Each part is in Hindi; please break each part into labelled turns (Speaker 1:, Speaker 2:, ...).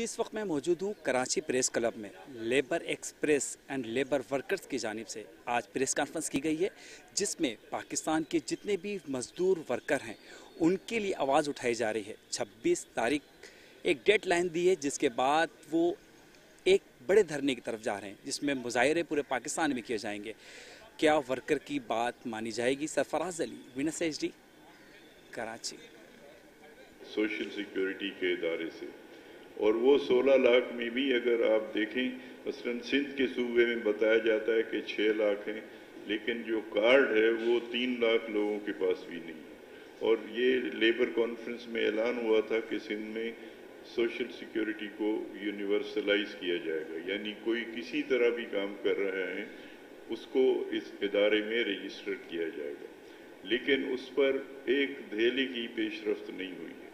Speaker 1: इस वक्त मैं मौजूद हूँ कराची प्रेस क्लब में। Labour express and labour workers की जानब से आज प्रेस कॉन्फ्रेंस की गई है, जिसमें पाकिस्तान के जितने भी मजदूर वर्कर हैं, उनके लिए आवाज़ उठाई जा रही है। 26 तारीख एक डेड लाइन दी है, जिसके बाद वो एक बड़े धरने की तरफ़ जा रहे हैं, जिसमें मुजाहरे पूरे पाकिस्तान में किए जाएँगे। क्या वर्कर की बात मानी जाएगी? सरफराज अली, विनस एच कराची।
Speaker 2: सोशल सिक्योरिटी के इदारे से और वो 16 लाख में भी अगर आप देखें, मसलन सिंध के सूबे में बताया जाता है कि 6 लाख हैं, लेकिन जो कार्ड है वो तीन लाख लोगों के पास भी नहीं है। और ये लेबर कॉन्फ्रेंस में ऐलान हुआ था कि सिंध में सोशल सिक्योरिटी को यूनिवर्सलाइज किया जाएगा, यानी कोई किसी तरह भी काम कर रहे हैं, उसको इस इदारे में रजिस्टर किया जाएगा। लेकिन उस पर एक धेले की पेशरफ्त नहीं हुई है।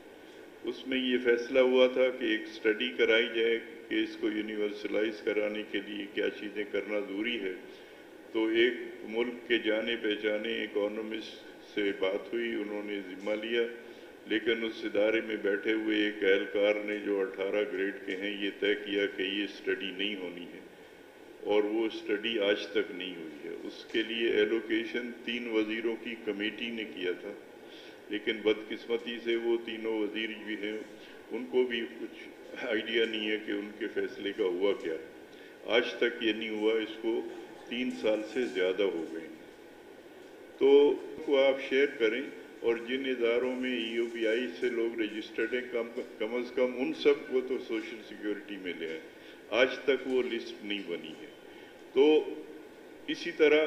Speaker 2: उसमें ये फैसला हुआ था कि एक स्टडी कराई जाए कि इसको यूनिवर्सलाइज कराने के लिए क्या चीज़ें करना ज़रूरी है। तो एक मुल्क के जाने पहचाने इकोनॉमिस्ट से बात हुई, उन्होंने ज़िम्मा लिया। लेकिन उस इदारे में बैठे हुए एक एहलकार ने जो 18 ग्रेड के हैं, ये तय किया कि ये स्टडी नहीं होनी है। और वो स्टडी आज तक नहीं हुई है। उसके लिए एलोकेशन तीन वजीरों की कमेटी ने किया था। लेकिन बदकिस्मती से वो तीनों वज़ीर भी हैं। उनको भी कुछ आइडिया नहीं है कि उनके फैसले का हुआ क्या। आज तक ये नहीं हुआ, इसको तीन साल से ज़्यादा हो गए तो को आप शेयर करें और जिन इदारों में ई से लोग रजिस्टर्ड हैं, कम कम अज़ कम उन सबको तो सोशल सिक्योरिटी में ले आए। आज तक वो लिस्ट नहीं बनी है। तो इसी तरह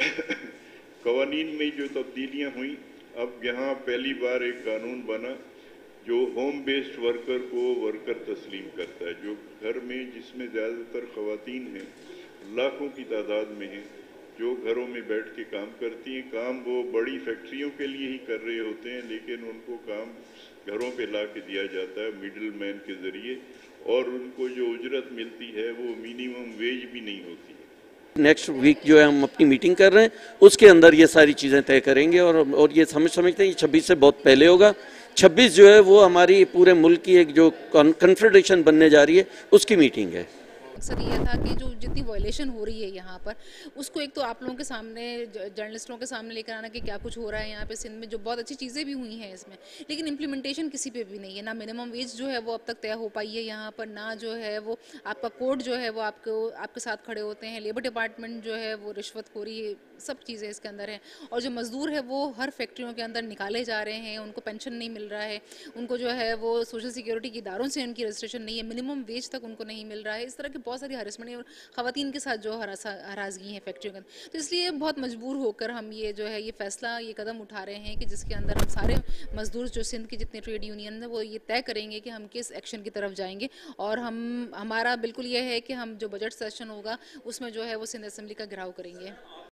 Speaker 2: कवानीन में जो तब्दीलियाँ हुई अब यहाँ पहली बार एक कानून बना जो होम बेस्ड वर्कर को वर्कर तस्लीम करता है, जो घर में जिसमें ज़्यादातर खातन हैं, लाखों की तादाद में हैं, जो घरों में बैठ के काम करती हैं। काम वो बड़ी फैक्ट्रियों के लिए ही कर रहे होते हैं, लेकिन उनको काम घरों पे ला के दिया जाता है मिडिल मैन के ज़रिए, और उनको जो उजरत मिलती है, वो मिनिमम वेज भी नहीं होती।
Speaker 3: नेक्स्ट वीक जो है हम अपनी मीटिंग कर रहे हैं, उसके अंदर ये सारी चीज़ें तय करेंगे और और ये समझ, समझते हैं ये छब्बीस से बहुत पहले होगा। छब्बीस जो है वो हमारी पूरे मुल्क की एक जो कॉन्फेडरेशन बनने जा रही है, उसकी मीटिंग है।
Speaker 4: मकसद ये था कि जो जितनी वायलेशन हो रही है यहाँ पर, उसको एक तो आप लोगों के सामने जर्नलिस्टों के सामने लेकर आना कि क्या कुछ हो रहा है यहाँ पे सिंध में, जो बहुत अच्छी चीज़ें भी हुई हैं इसमें। लेकिन इम्प्लीमेंटेशन किसी पे भी नहीं है। ना मिनिमम वेज जो है वो अब तक तय हो पाई है यहाँ पर, ना जो है वो आपका कोर्ट जो है वो आपको, आपके साथ खड़े होते हैं लेबर डिपार्टमेंट जो है वो रिश्वतखोरी सब चीज़ें इसके अंदर हैं। और जो मज़दूर है वो हर फैक्ट्रियों के अंदर निकाले जा रहे हैं, उनको पेंशन नहीं मिल रहा है, उनको जो है वो सोशल सिक्योरिटी के इदारों से उनकी रजिस्ट्रेशन नहीं है मिनिमम वेज तक उनको नहीं मिल रहा है, इस तरह की बहुत सारी हरसमेंट और ख़वान के साथ जो हराजगी है फैक्ट्रियों के अंदर। तो इसलिए बहुत मजबूर होकर हम ये जो है, ये फ़ैसला, ये कदम उठा रहे हैं कि जिसके अंदर हम सारे मजदूर जो सिंध के जितने ट्रेड यूनियन हैं, वो ये तय करेंगे कि हम किस एक्शन की तरफ़ जाएँगे। और हम, हमारा बिल्कुल ये है कि हम जो बजट सेशन होगा, उसमें जो है वो सिंध असम्बली का घिराव करेंगे।